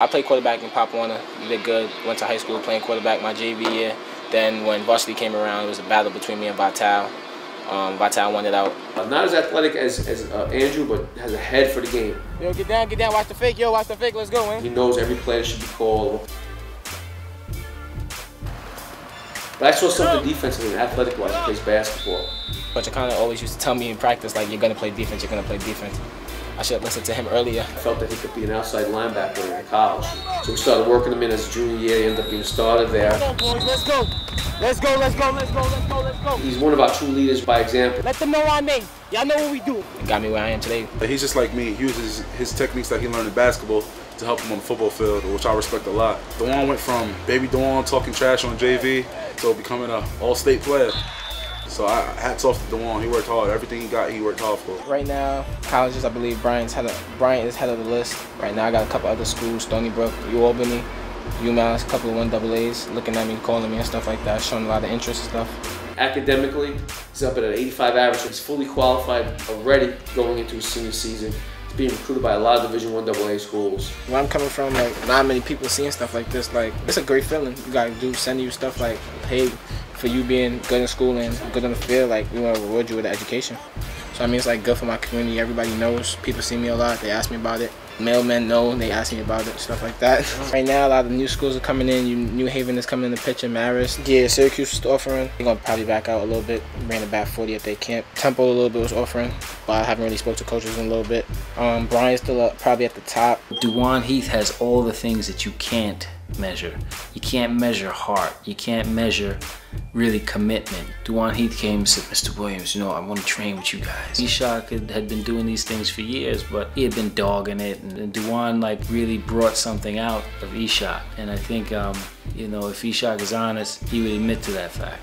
I played quarterback in Pop Warner. Did good. Went to high school playing quarterback my JV year. Then when varsity came around, it was a battle between me and Vital. Um, Vital won it out. Not as athletic as, as uh, Andrew, but has a head for the game. Yo, get down, get down, watch the fake. Yo, watch the fake. Let's go, man. He knows every play that should be called. But I saw something defensively and athletic-wise. He plays basketball. But you kind of always used to tell me in practice, like, you're going to play defense, you're going to play defense. I should have listened to him earlier. I felt that he could be an outside linebacker in college. So we started working him in his junior year. He ended up being started there. Come on, boys, let's go. Let's go, let's go, let's go, let's go, let's go. He's one of our true leaders by example. Let them know our name. Y'all know what we do. It got me where I am today. He's just like me. He uses his techniques that he learned in basketball to help him on the football field, which I respect a lot. Dujuan went from baby Dujuan talking trash on JV to becoming an all-state player. So I hats off to Dujuan. He worked hard. Everything he got, he worked hard for. Right now, colleges, I believe Bryant's head of, Bryant is head of the list. Right now, I got a couple other schools, Stony Brook, U Albany, UMass, a couple of one double A's, looking at me, calling me and stuff like that, showing a lot of interest and stuff. Academically, he's up at an 85 average. He's fully qualified already going into his senior season. Being recruited by a lot of Division One AA schools. Where I'm coming from, like not many people seeing stuff like this. Like it's a great feeling. You got dudes sending you stuff like, hey, for you being good in school and good on the field, like we want to reward you with an education. So I mean, it's like good for my community. Everybody knows. People see me a lot. They ask me about it. Mailmen know. They ask me about it. Stuff like that. right now, a lot of new schools are coming in. New Haven is coming in the picture. Marist. Yeah, Syracuse is offering. They're gonna probably back out a little bit. Bring it back 40 at their camp. Temple a little bit was offering, but I haven't really spoke to coaches in a little bit. Um, Bryant's still up, probably at the top. Dujuan Heath has all the things that you can't measure. You can't measure heart. You can't measure really commitment. Dujuan Heath came and said, Mr. Williams, you know, I want to train with you guys. Eshok had, been doing these things for years, but he had been dogging it. And, Dujuan like really brought something out of Eshok. And I think, um, you know, if Eshok is honest, he would admit to that fact.